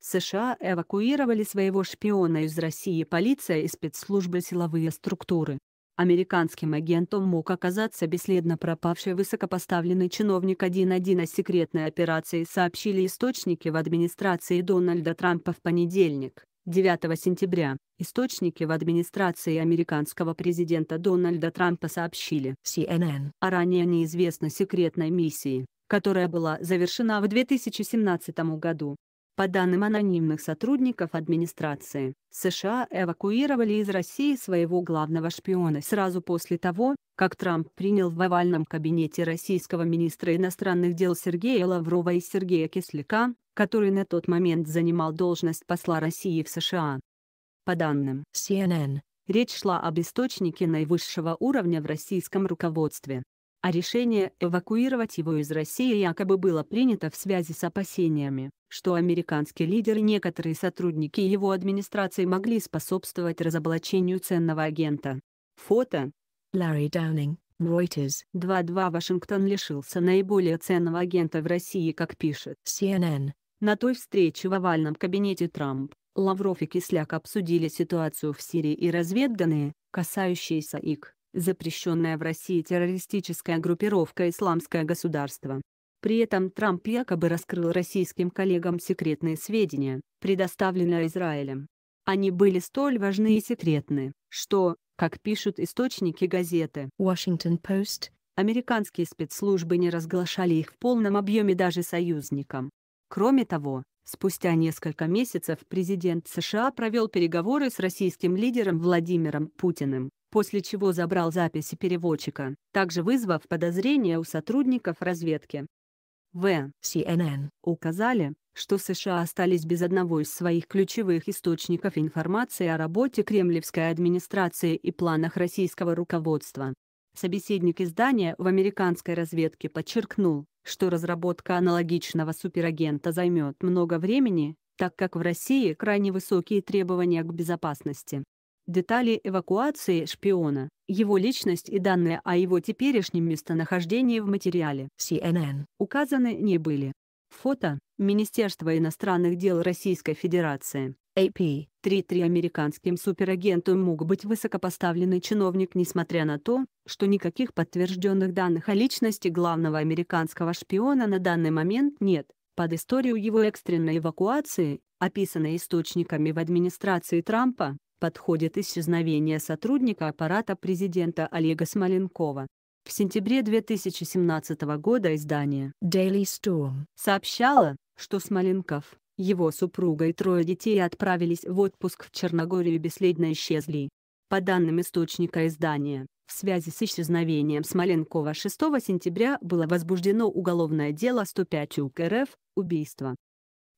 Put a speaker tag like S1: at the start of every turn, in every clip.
S1: США эвакуировали своего шпиона из России полиция и спецслужбы силовые структуры. Американским агентом мог оказаться бесследно пропавший высокопоставленный чиновник 1.1 о секретной операции сообщили источники в администрации Дональда Трампа в понедельник, 9 сентября. Источники в администрации американского президента Дональда Трампа сообщили CNN о ранее неизвестной секретной миссии, которая была завершена в 2017 году. По данным анонимных сотрудников администрации, США эвакуировали из России своего главного шпиона сразу после того, как Трамп принял в овальном кабинете российского министра иностранных дел Сергея Лаврова и Сергея Кисляка, который на тот момент занимал должность посла России в США. По данным CNN, речь шла об источнике наивысшего уровня в российском руководстве, а решение эвакуировать его из России якобы было принято в связи с опасениями, что американский лидер и некоторые сотрудники его администрации могли способствовать разоблачению ценного агента. Фото. Ларри Даунинг, Reuters. 2.2 Вашингтон лишился наиболее ценного агента в России, как пишет CNN. На той встрече в овальном кабинете Трамп, Лавров и Кисляк обсудили ситуацию в Сирии и разведданные, касающиеся их запрещенная в России террористическая группировка «Исламское государство». При этом Трамп якобы раскрыл российским коллегам секретные сведения, предоставленные Израилем. Они были столь важны и секретны, что, как пишут источники газеты Washington Post, американские спецслужбы не разглашали их в полном объеме даже союзникам. Кроме того, спустя несколько месяцев президент США провел переговоры с российским лидером Владимиром Путиным, после чего забрал записи переводчика, также вызвав подозрения у сотрудников разведки. В. CNN указали, что США остались без одного из своих ключевых источников информации о работе кремлевской администрации и планах российского руководства. Собеседник издания в американской разведке подчеркнул, что разработка аналогичного суперагента займет много времени, так как в России крайне высокие требования к безопасности. Детали эвакуации шпиона, его личность и данные о его теперешнем местонахождении в материале CNN указаны не были. Фото. Министерство иностранных дел Российской Федерации. AP. 3.3 Американским суперагентом мог быть высокопоставленный чиновник несмотря на то, что никаких подтвержденных данных о личности главного американского шпиона на данный момент нет. Под историю его экстренной эвакуации, описанной источниками в администрации Трампа, подходит исчезновение сотрудника аппарата президента Олега Смоленкова. В сентябре 2017 года издание Daily Storm сообщало, что Смоленков, его супруга и трое детей отправились в отпуск в Черногорию и бесследно исчезли. По данным источника издания, в связи с исчезновением Смоленкова 6 сентября было возбуждено уголовное дело 105 УК РФ «Убийство».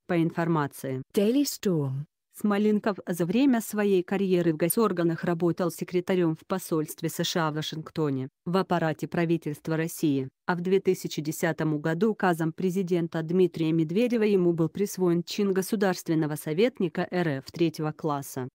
S1: По информации Daily Storm, Смоленков за время своей карьеры в госорганах работал секретарем в посольстве США в Вашингтоне, в аппарате правительства России, а в 2010 году указом президента Дмитрия Медведева ему был присвоен чин государственного советника РФ третьего класса.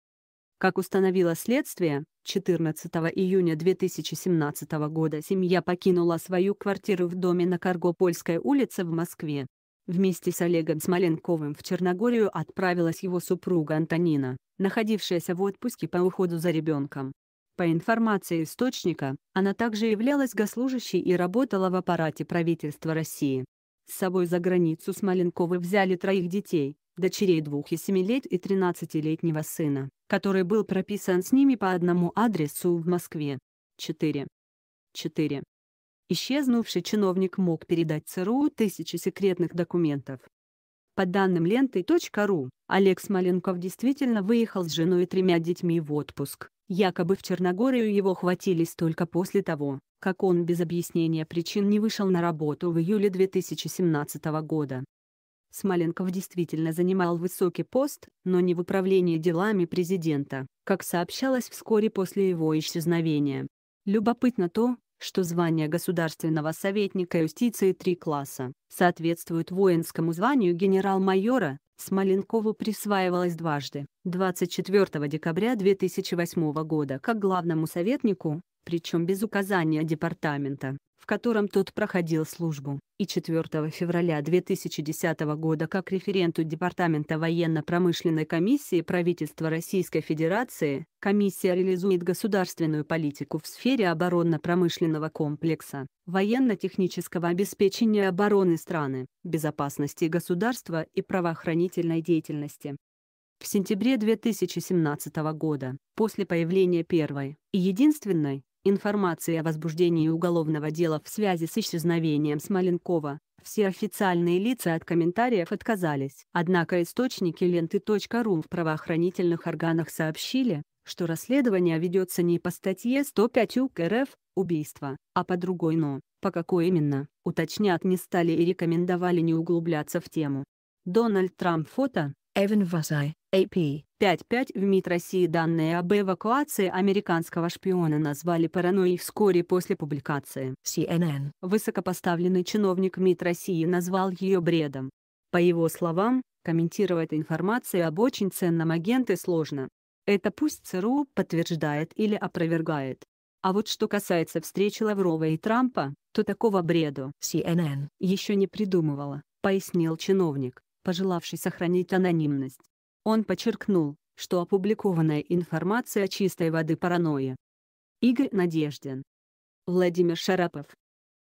S1: Как установило следствие, 14 июня 2017 года семья покинула свою квартиру в доме на Каргопольской улице в Москве, Вместе с Олегом Смоленковым в Черногорию отправилась его супруга Антонина, находившаяся в отпуске по уходу за ребенком. По информации источника, она также являлась госслужащей и работала в аппарате правительства России. С собой за границу Смоленковы взяли троих детей, дочерей двух и семи лет и 13-летнего сына, который был прописан с ними по одному адресу в Москве. 4. 4. Исчезнувший чиновник мог передать ЦРУ тысячи секретных документов. По данным ленты.ру, Олег Смоленков действительно выехал с женой и тремя детьми в отпуск. Якобы в Черногорию его хватились только после того, как он без объяснения причин не вышел на работу в июле 2017 года. Смоленков действительно занимал высокий пост, но не в управлении делами президента, как сообщалось вскоре после его исчезновения. Любопытно то, что звание государственного советника юстиции три класса соответствует воинскому званию генерал-майора, Смоленкову присваивалось дважды, 24 декабря 2008 года как главному советнику, причем без указания департамента, в котором тот проходил службу, и 4 февраля 2010 года как референту Департамента военно-промышленной комиссии правительства Российской Федерации, комиссия реализует государственную политику в сфере оборонно-промышленного комплекса, военно-технического обеспечения обороны страны, безопасности государства и правоохранительной деятельности. В сентябре 2017 года, после появления первой и единственной информации о возбуждении уголовного дела в связи с исчезновением Смоленкова, все официальные лица от комментариев отказались. Однако источники ленты.ру в правоохранительных органах сообщили, что расследование ведется не по статье 105 УК РФ «Убийство», а по другой но, по какой именно, уточнять не стали и рекомендовали не углубляться в тему. Дональд Трамп фото, Эван Вазай, AP. 5.5 в МИД России данные об эвакуации американского шпиона назвали паранойей вскоре после публикации. CNN. Высокопоставленный чиновник МИД России назвал ее бредом. По его словам, комментировать информацию об очень ценном агенте сложно. Это пусть ЦРУ подтверждает или опровергает. А вот что касается встречи Лаврова и Трампа, то такого бреду CNN еще не придумывала, пояснил чиновник пожелавший сохранить анонимность. Он подчеркнул, что опубликованная информация чистой воды паранойя. Игорь Надеждин Владимир Шарапов